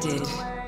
detected.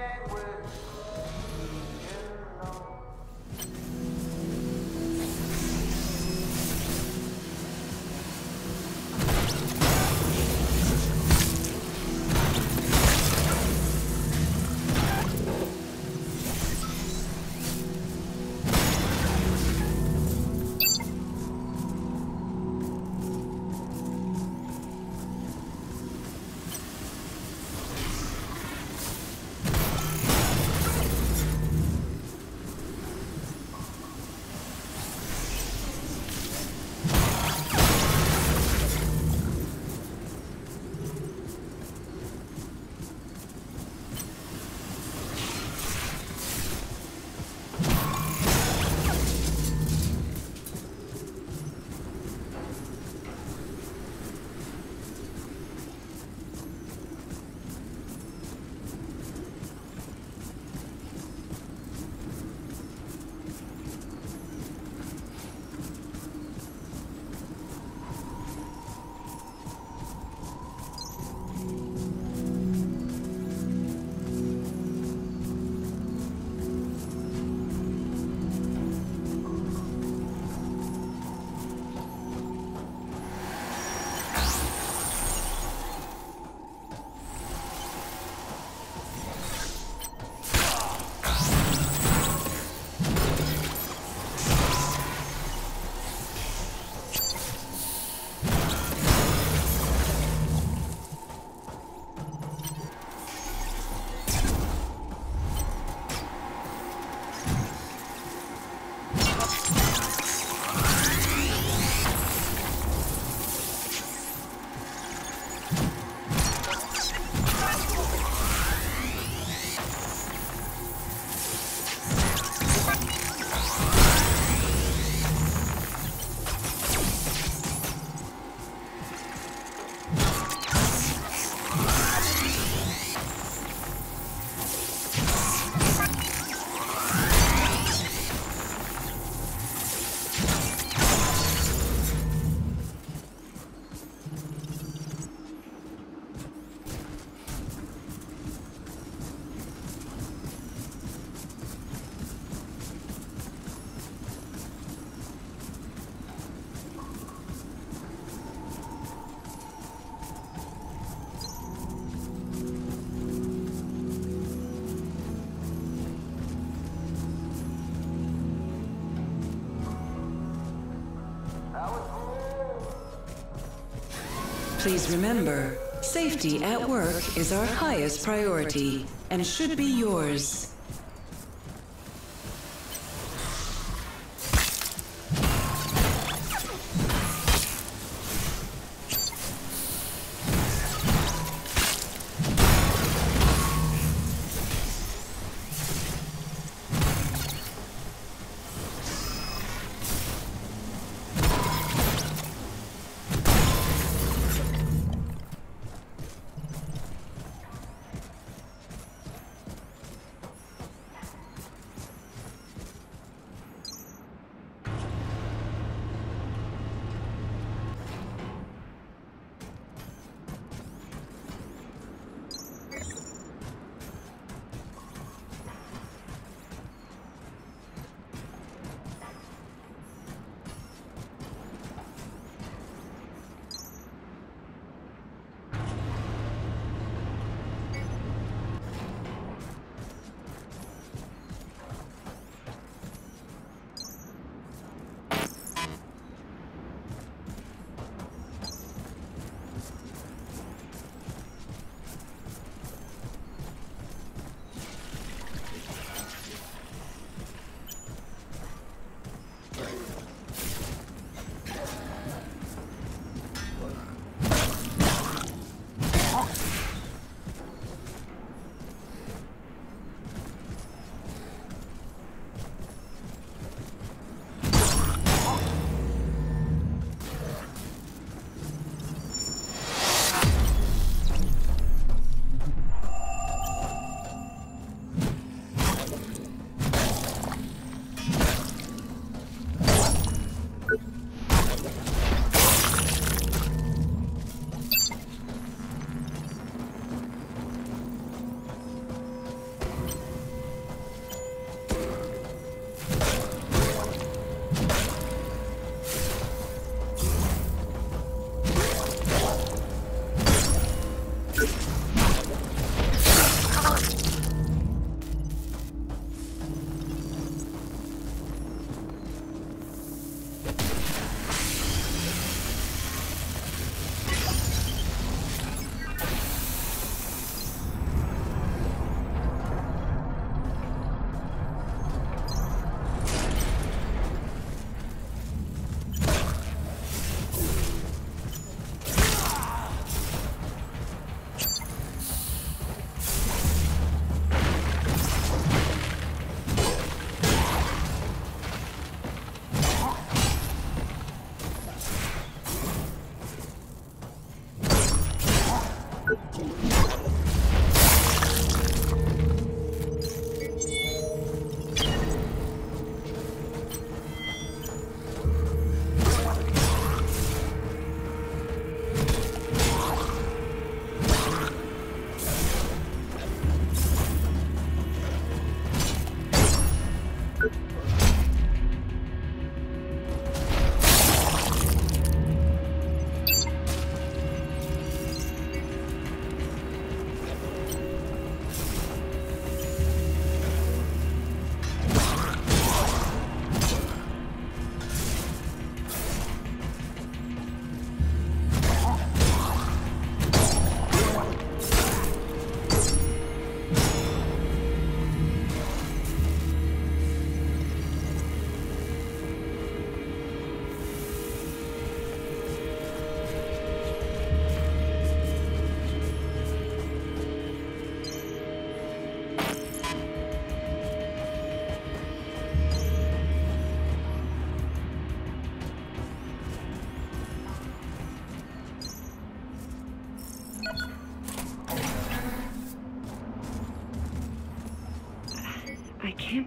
Please remember, safety at work is our highest priority and should be yours.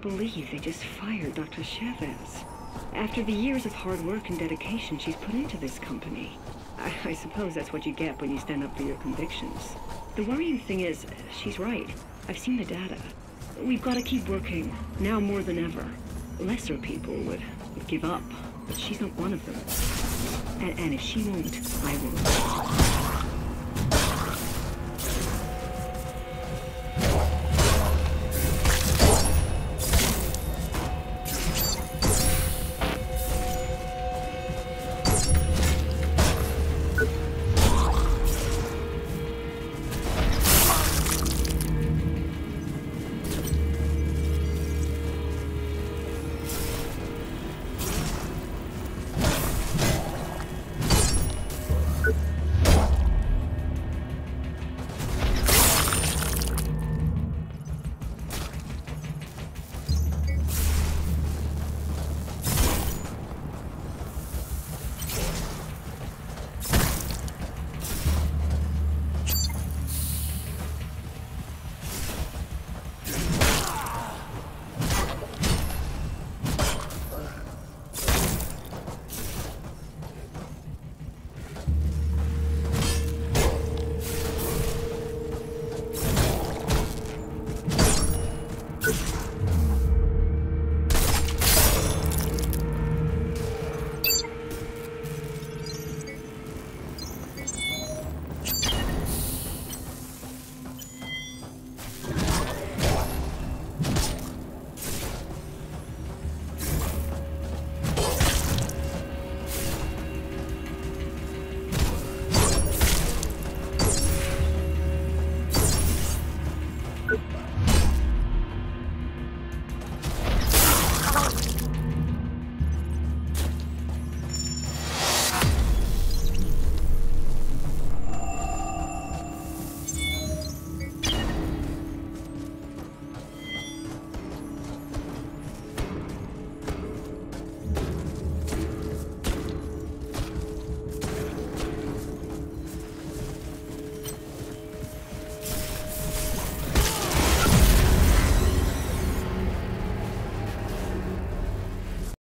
Believe they just fired Dr. Chavez. After the years of hard work and dedication she's put into this company. I, I suppose that's what you get when you stand up for your convictions. The worrying thing is, she's right. I've seen the data. We've got to keep working, now more than ever. Lesser people would, would give up, but she's not one of them. And, and if she won't, I won't.